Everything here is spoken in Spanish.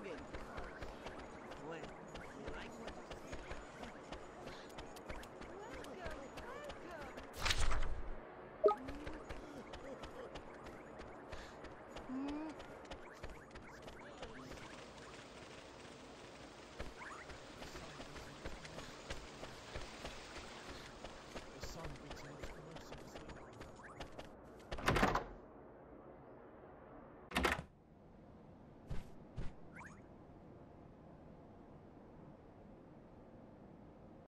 Ogień!